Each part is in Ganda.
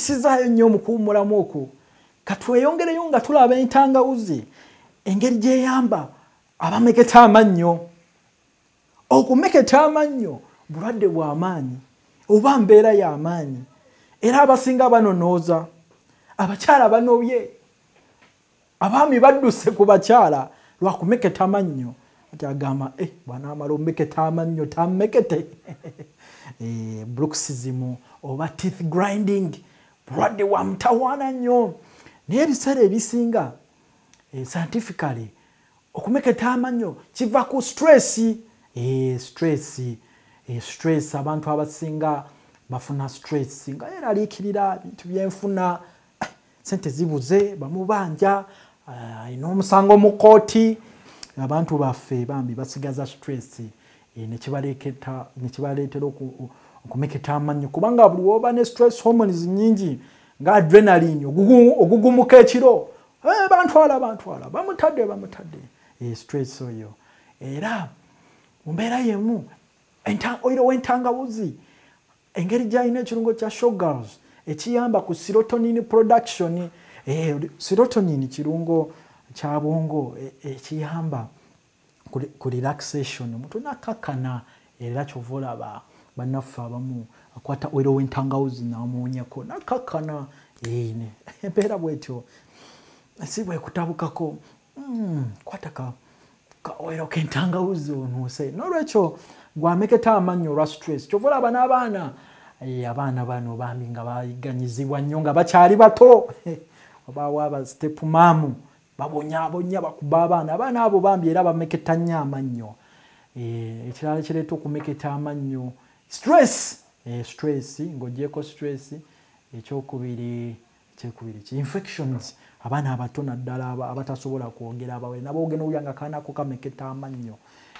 bakulisizaayo nnyo mukuwumulamu okwo katweyongereyo nga tulaba entangawuzi engeri gyeyamba abameketa amannyo. Okumeketa amannyo bulwadde bw'amaanyi oba mbeera y'amaanyi era abasinga banonooza abakyala banobye abaami badduse ku bakyala lwakumeketa amannyo. Ati agamba eh, bwanaamala omeketa amannyo tammekete. Eh, bruxism oba teeth grinding bulwadde wa mutawaana nnyo. Naye ebiseera ebisinga eh, scientifically okumeketa amannyo kiva ku stress. Eh, stress eh, stress. Abantu abasinga bafuna stress. Nga yeraliikirira bintu byenfuna sente zibuze bamubanja ayina omusango mu kooti abantu baffe bambi basigaza stress. Nekibaleetera okumeketa amannyo. Kubanga buli woba ne stress hormones nyingi nga adrenaline ogugumuka ekiro eh, bantwala bantwala bamutadde bamutadde. Eh, stress oyo. Era mu mbeera yemu oiro w'entangawuzi engeri gyalina ekirungo kya sugars ekiyamba ku serotonin production eh, serotonin kirungo kya bwongo ekiyamba ku relaxation. Omuntu nakakana era kyova olaba bannaffe abamu akwata oiro w'entangawuzi namuwonyako nakakana empeera bwetyo si bwekutabukako mm, kwata kaoiro kentangawuzi onuuse. Nolwekyo gwameketa amannyo olwa stress kyova olaba n'abaana abaana bano bambi nga bayiganyizibwa nnyo nga bakyali bato. Obawo aba step maamu babonyabonya bakuba abaana. Abaana abo bambi era bameketa nnyo amannyo. Ekirala kireeta okumeketa amannyo stress. Stress ngaogyeko stress ekyokubiri kyekubiri ki infections. Abaana abato naddala abatasobola kwogera abawere nabo ogenda olyanga kaanako kameketa amannyo.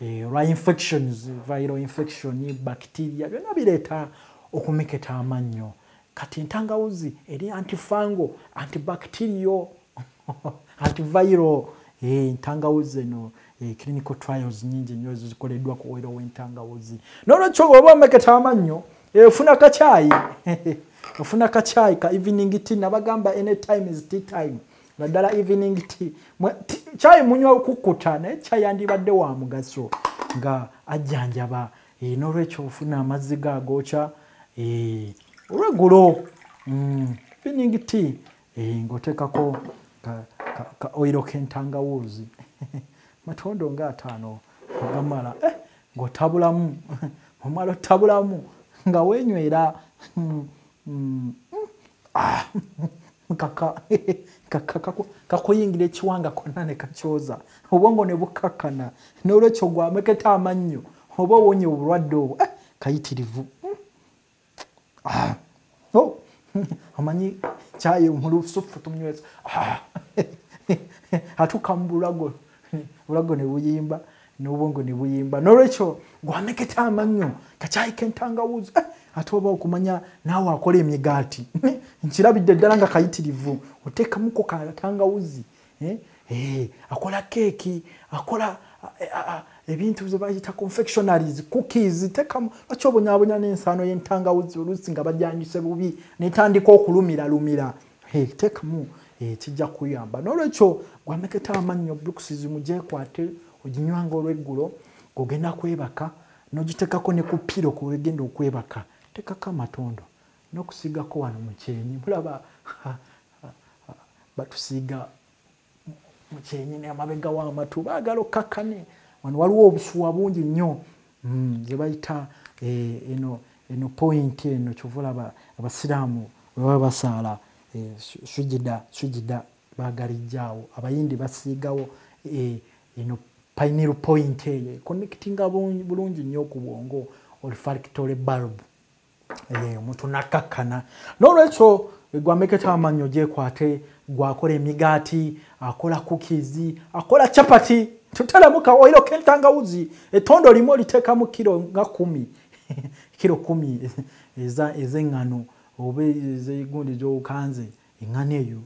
Olwa infections viral infection bacteria byonna bireeta okumeketa amannyo. Kati entangawuzi eri antifango antibacterio antiviral entangawuzi eno clinical trials nyingi nnyo zikoleddwa ku oiro w'entangawuzi nolwekyo oba omeketa amannyo ofuna kacyayi ofuna kacyayi ka evening tea nabagamba anytime is tea time. Naddala evening tea. Kyayi munywa kukkuta naye kyayi andibadde wa mugaso nga ajjanjaba. Nolwekyo ofuna amazzi gagokya olwegulo evening tea ng'oteekako ka oiro k'entangawuzi matondo nga ataano ogamala ng'otabulamu omala otabulamu nga weenywera kakuyingira ekiwanga konna ne kakyoza. Obwongo ne bukakkana n'olwekyo gwameketa amannyo oba owonye obulwadde obwo kayitirivu amanyi kyayi mulusufu tumunywesa atuuka mu bulago bulago ne buyimba n'obwongo ne buyimba. N'olwekyo gwameketa amannyo kakyayi kentangawuzi ate oba okumanya naawe akola emigaati? Nkirabidde ddala nga kayitirivu oteekamuko katangawuzi akola keeki akola ebintu zebayita confectionaries cookies tekamu lwaki obonyabonya n'ensaano y'entangawuzi oluusi nga bajanyuse bubi netandika okulumiralumira teekamu kijja kuyamba. N'olwekyo gwameketa amannyo bruxes mugyekwate oginywanga olweggulo ng'ogenda kwebaka n'ogiteekako ne ku piro kwegenda okwebaka tekako amatondo. N'okusiigako wano mukyenyi mulaba batusiiga mukyenyi namabega w'amatu baagala okkakkane wano waliwo obusuwa bungi nnyo gye bayita eno eno point eno kyovulaba abasiraamu webaba basaala sujida sujida bagalijjaawo abayindi basiigawo eno pineal point eyo connectinga bulungi nnyo ku bwongo olfactory bulb. Omuntu nakkakkana n'olwekyo gwameketa amannyo gyekwate gwakola emigaati akola cookies akola chapati tutalamuka oiro kentangawuzi etondo limu oliteekamu kiro nga kumi. Kiro kumi ez'eŋŋano oba ez'egundi gyowukanze eŋŋano eyo.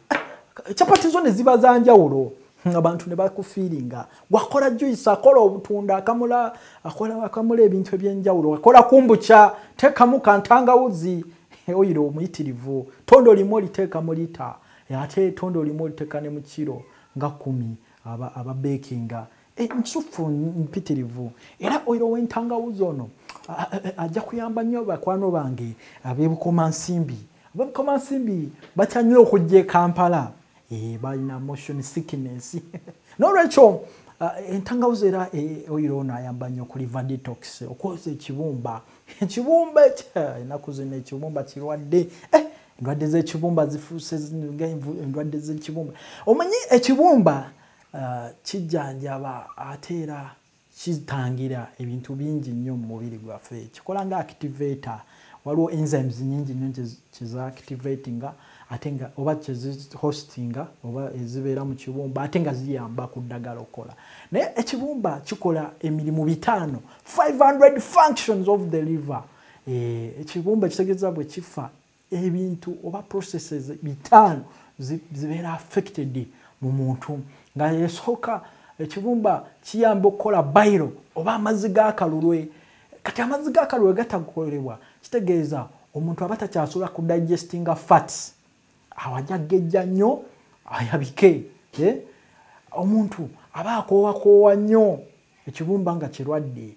Chapati zo ne ziba za njawulo. Abantu ne bakufiiringa. Gwakola juice akola obutunda akamula akola akamula ebintu ebyenjawulo. Akola kumbucha teekamu kantangawuzi oyiro omuyitirivu. Tondo limu oliteeka mu lita. Ate tondo limu oliteeka ne mu kiro nga kumi ababekinga e, nsufu mpitirivu. Era oyiro wentangawuzi ono ajja kuyamba nnyo bakwano bange abebukomansimbi abebukomansimbi batya nnyo okujja e, balina motion sickness. Nolwekyo entangawuzi era e, oyiro ono ayamba nnyo ku liver detox okwoza ekibumba ekibumba enaku zino ekibumba kirwadde. Eh, endwadde z'ekibumba zifuuse endwadde z'ekibumba. Omanyi ekibumba kijjanjaba ate era kitangira ebintu bingi nnyo mu mubiri gwaffe. Kikola nga activator waliwo enzymes nyingi nnyo kyezaactivatinga ate nga oba kyezihostinga oba ezibeera mu kibumba ate nga ziyamba ku ddagala okukola. Naye ekibumba kikola emirimu bitaano 500 functions of the liver. Eh, ekibumba kitegeeza bwe kifa ebintu oba processes bitaano zibeera affected mu muntu. Nga yesooka ekibumba kiyamba okukola bayiro oba amazzi g'akalulwe. Kati amazzi g'akalulwe gatakolebwa kitegeeza omuntu aba takyasobola kudigestinga fats awajagejja nnyo ayabike omuntu aba akoowakoowa nnyo ekibumba nga kirwadde.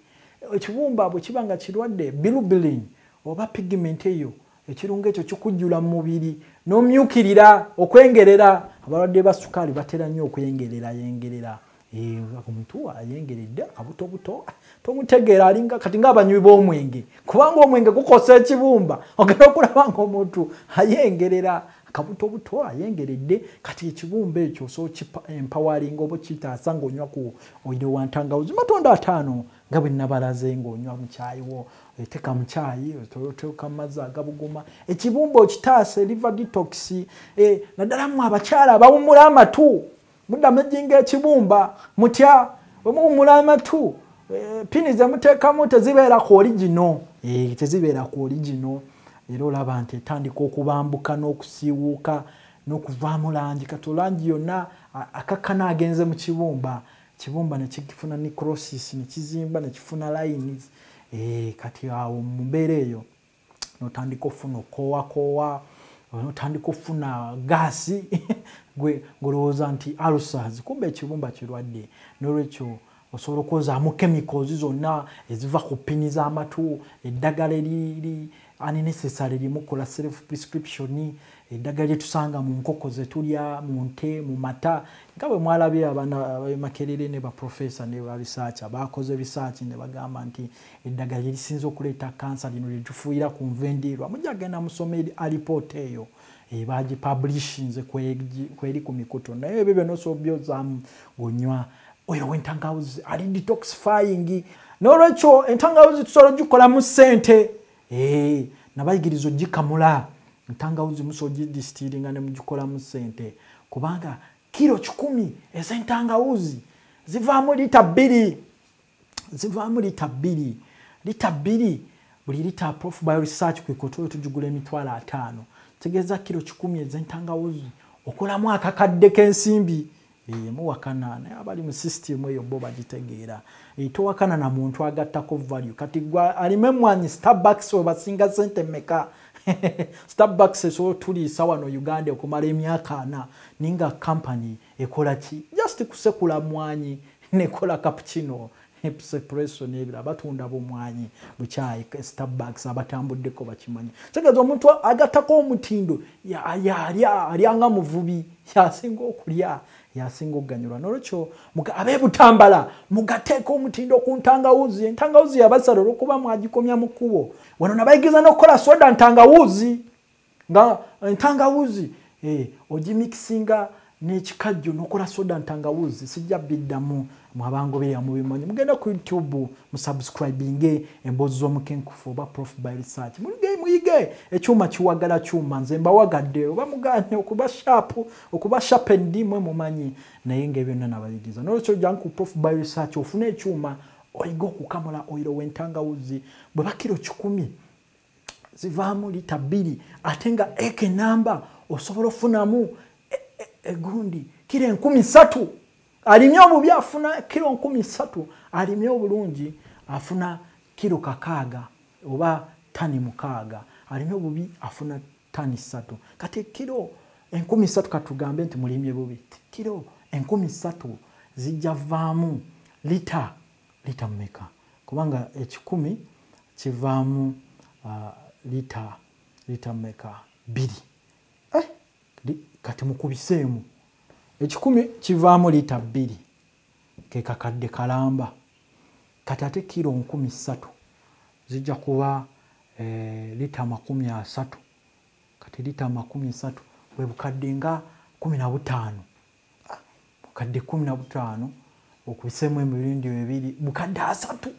Ekibumba bwe kiba nga kirwadde bilubilin oba pigment eyo ekirungo ekyo kikujjula mu mubiri n'omyukirira okwengerera. Abalwadde ba sukaali batera nnyo okwengerera yengerera omuntu ayengeredde akabuto buto. Tomutegeera alinga kati ngaabanywi b'omwenge. Kubanga omwenge gukosa ekibumba. Ogenda okulaba nga omuntu ayengerera akabuto buto ayengeredde. Kati ekibumba ekyo so empawalinga oba kitaasa ngaonywa ku oire wantangawuzi matonda ataano nga bwe nabalaze ngaonywa mukyayiwo eteka mukyayi oteeka mumazzi agabuguma. Ekibumba okitaasa liver detox. E, naddala mu abakyala abawumula amatu muddamu ejjinga ekibumba mutya wemuwumula amatu e, pini zemuteekamu tezibeera ku oligino e, tezibeera ku oligino era olaba nti etandika okubambuka n'okusiiwuuka n'okuvaamu langi. Kati olangi yonna akakkana agenze mu kibumba. Kibumba nekifuna necrosis nekizimba nekifuna lines. Eh, kati awo mu mbeera eyo notandika ofuna okowakoowa notandika ofuna gaasi gwe ngolowooza nti alusas kumba ekibumba kirwadde. Nolwekyo osobola okwozaamu chemicals zonna eziva ku pini z'amatu eddagala eriri unnecessary limukola self prescription eddagala lyetusanga mu nkoko zetulya mu nte mu mata. Nga bwe mwalabye abaana bamakerere ne baprofesa ne barisaacha bakoze risaach ne bagamba nti eddagala lyerisinza okuleeta kansa lino lyetufuuyira ku nva endiirwa. Mujja genda musoma alipoota eyo bagipublishinze kweri ku mikuto naye ebyo byonna osobola byozaamu ngonywa. Oyo wentangawuzi ali detoxifying. Nolwekyo entangawuzi tusobola ogikolamu ssente. Nabayigiriza ogikamula. Entangawuzi musobola ogidisitiringa ne mugikolamu ssente. Kubanga kiro kikumi ezentangawuzi zivaamu lita bbiri. Zivaamu lita bbiri. Lita bbiri buli lita prof bio research kwekotolo tugigula emitwalo ataano tegeeza kiro kikumi ezentangawuzi okolamu akakadde k'ensimbi. Muwakana naye abali mu sisitimu eyo bo bagitegeera. Towakana na muntu agattako value. Kati gwa alime emwanyi starbucks webasinga sente meka starbucks esobola otuliisa wano uganda okumala emyaka ana? Ninga kampany ekola ki? Just kusekula mwanyi nekola cappuccino sepresso nebira batunda bumwanyi bukyayi starbucks abatambuddeko bakimanyi. Tegeeza omuntu agattako omutindo yalya alyanga muvubi yasinga okulya yasinga okuganyulwa. Nolwekyo abebutambala mugateeka omutindo ku ntangawuzi. Entangawuzi yabasala olwokuba mwagikomya mu kkubo wano nabayigiriza n'okukola soda ntangawuzi nga entangawuzi eh, ogimikisinga n'ekikajjo n'okola soda ntangawuzi sijja biddamu mwabangoberera mubimanyi mugenda ku youtube musubscribinge emboozi z'omukenkufu oba prof. By research mulige muyige. Ekyuma kiwagala kyuma nze mbawagadde oba muganye okuba shapu okuba shapendi mwe mumanyi. Naye nga ebyonna nabayigiriza nolwekyo ojjanga ku prof. By research ofune ekyuma oyiga okukamula oyiro wentangawuzi. Bwe bakiro kikumi zivaamu lita bbiri ate nga eke namba osobola ofunamu egundi kiro enkumi satu alimye obubi afuna kiro nkumi satu alimye obulungi afuna kiro kakaaga oba tani mukaaga alime bubi afuna tani ssatu. Kati kiro enkumi ssatu katugambe nti mulimye bubi kiro enkumi ssatu zijja vaamu lita lita mmeka kubanga ekikumi kivaamu uh, lita lita mmeka bbiri. Eh, kati mukubiseemu ekikumi kivaamu lita bbiri. Ke kakadde kalamba. Kati ate kiro nkumi ssatu. Zijja kuba eh, lita makumi asatu. Kati lita makumi asatu bwe bukadde nga kumi na butaano. Bukadde kumi na butaano okubiseemu emirundi ebiri. Bukadde asatu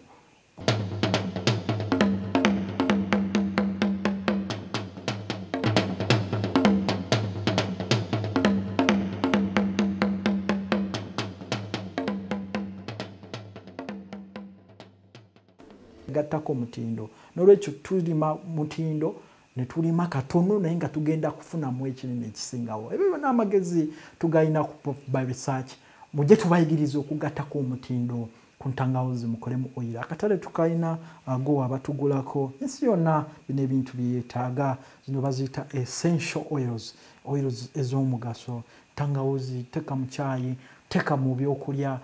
gattako mutindo. Nolwekyo tulima mutindo netulima katono naye nga tugenda kufunamu ekinene ekisingawo. Ebyo byona amagezi tugalina by research. Mujje tubayigiriza okugattako omutindo ku ntangawuzi mukolemu oyiro akatale tukalina go abatugulako. Ensi yonna bino ebintu byeyetaaga zino baziyita essential oils oils ez'omugaso. Ntangawuzi teka mu kyayi teka mu byokulya.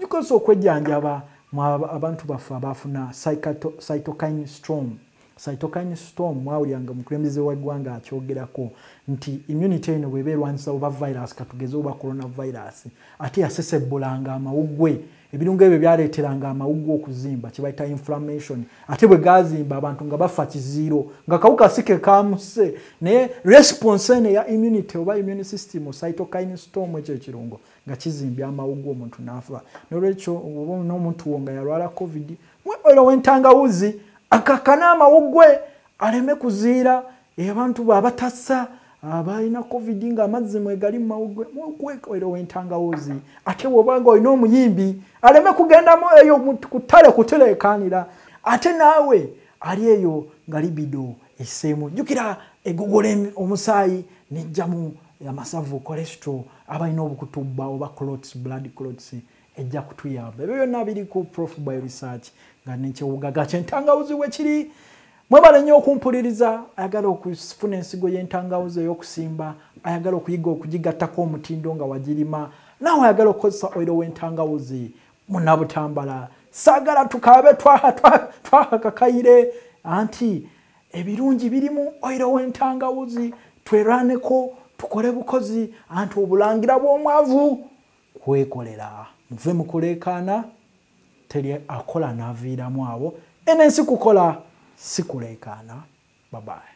Gikozesa okwejjanjaba abantu baffe abafuna cytokine storm cytokine storm mwawulyanga mukulembeze waggwanga akyogerako nti immunity eno bweba erwanyisa oba virus katugeze oba coronavirus. Ate yasesebbulanga amawuggwe. Ebirungo ebyo byaleeteranga amawuggwe okuzimba kyebaita inflammation. Ate bwe gazimba abantu nga bafa kiziiro nga kawuka sike kamuse naye response eno eya immunity oba immune system cytokine storm ekyo ekirungo nga kizimbye amawuggwe omuntu nafa. Nolwekyo oba n'omuntu wo nga yalwala covid mwero wentangawuzi akakana amawuggwe aleme kuziira abantu babatassa abalina covid nga amazzi mwegali mumawuggwe mukwekero wentangawuzi ate bwobanga olina omuyimbi aleme kugendamu eyo ku ttale kuterekanira. Ate naawe ali eyo nga libido eseemu jjukira egogola omusaayi nejjamu amasavu cholesterol abalina obukutubba oba clots blood clots ejja kutuyamba. Ebyo byonna biri ku prof by research nga nekyewugaga kyentangawuzi wekiri mwebale nnyo okumpuliriza ayagala okufuna ensigo y'entangawuzi ey'okusimba ayagala okuyiga okugigattako omutindo nga wagirima naawe ayagala okukozesa oiro w'entangawuzi munabutambala saagala tukaabe twakakayire anti ebirungi birimu oiro w'entangawuzi twerwaneko tukole bukozi anti obulangira bw'omwavu kwekolera muve mu kuleekaana teri akola n'aviiramu abo enensi kukola si kuleekaana babaye